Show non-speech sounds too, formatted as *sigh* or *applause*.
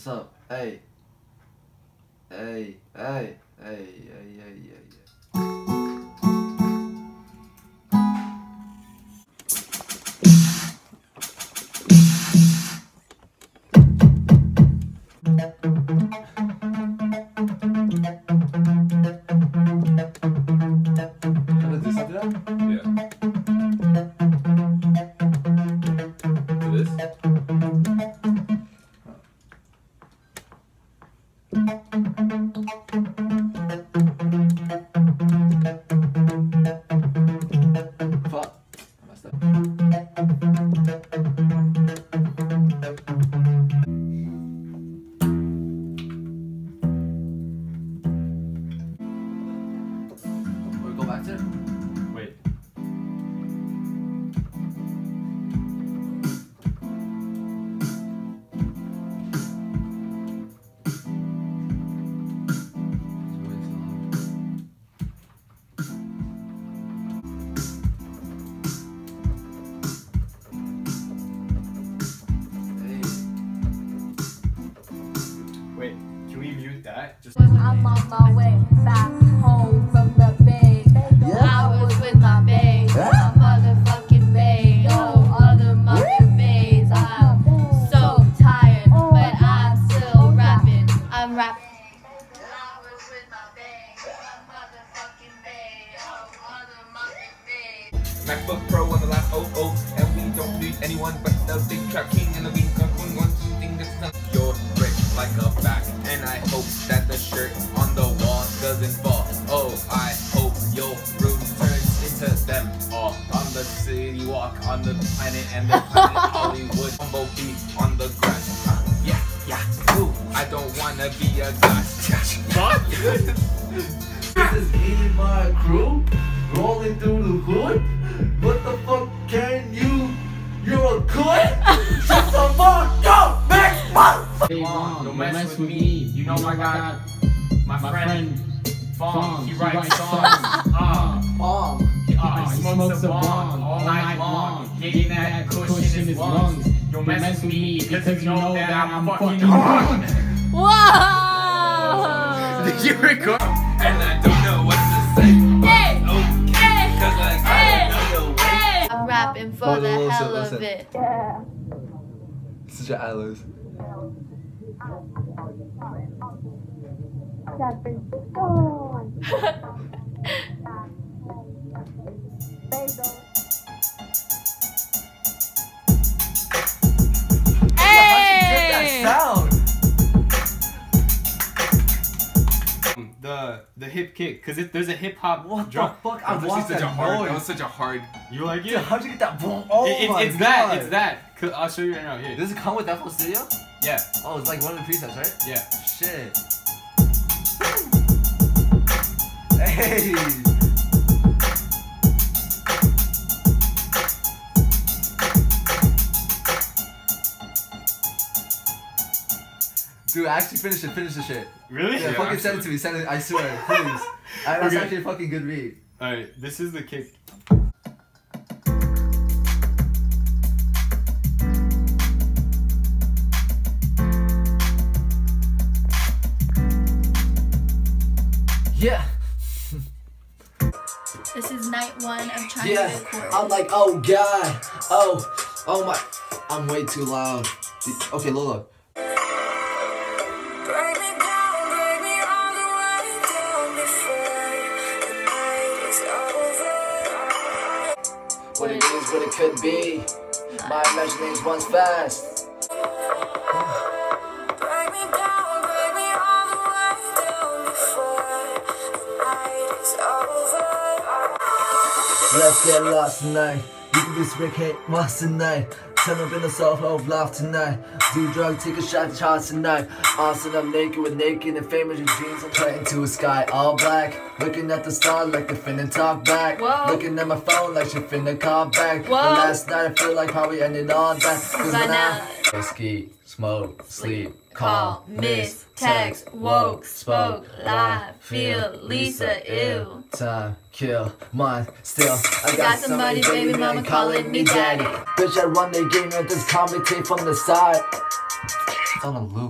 What's up? Hey. Hey, hey, hey, hey, hey, hey, hey. 맞아요. MacBook Pro on my way back home from the last oh other motherfucking babe. So tired, but I'm still rapping. I'm rapping. I was with my babe, my motherfucking babe. oh, other motherfucking babe. MacBook Pro on the line, oh-oh, and we don't need anyone but the big trap king and the weak gun one thing that's not your brick like a back. And I hope planet and the planet *laughs* Hollywood bumblebee on the grass. Uh, yeah, yeah, ooh, I don't wanna be a guy. *laughs* Fuck! This is me and my crew rolling through the hood. What the fuck can you? You're a good? *laughs* Shut the fuck up, bitch! Come on, don't mess with me. You know I got my friend Fong. He writes songs. Uh, Bomb. uh, he smokes a bong all night long, getting that kush in his lungs. Don't mess with me because you know that I'm fucking hung. Whoa! Did you record? And I don't know what to say. Hey, Okay, cause I hey, gotta know the way. hey. I'm rapping for Hold the on, listen, hell of listen. it. Such an Alice. Hey! *laughs* hip kick, cause it, there's a hip hop What the fuck? I That was want such that a hard. That was such a hard. You like Dude, it? how'd you get that boom? Oh It- it's my it's god. that. It's that. 'Cause I'll show you right now. Here. Does it come with FL Studio? Yeah. Oh, it's like one of the presets, right? Yeah. Shit. Hey. Dude, actually finish it. Finish the shit. Really? Yeah, Yeah, fucking send it to me. Send it. I swear, please. *laughs* I, that's Okay. actually a fucking good read. All right. This is the kick. Yeah. *laughs* This is night one of trying Yeah. to record. I'm like, oh god. Oh. Oh my. I'm way too loud. Okay, Lola. Is, what it could be. My imagination's once fast. Break me down, break me all the way down before the night is over. Let's get lost tonight. You can be hate once tonight. Turn up in the soul of love tonight. Do drugs, take a shot, shots tonight. Awesome, I'm naked with naked and famous with jeans. I'm turning to a sky all black. Looking at the star like they finna talk back. Whoa. Looking at my phone like she finna call back. Whoa. But last night I feel like how we ended all that. Cause when. I whiskey, smoke, sleep, Call, call, miss, text, woke, spoke, lie, feel, Lisa, ew. Time, kill, mine, still. I Got somebody, baby mama calling me daddy. Bitch, I run the game at this comedy tape from the side. It's on a loop.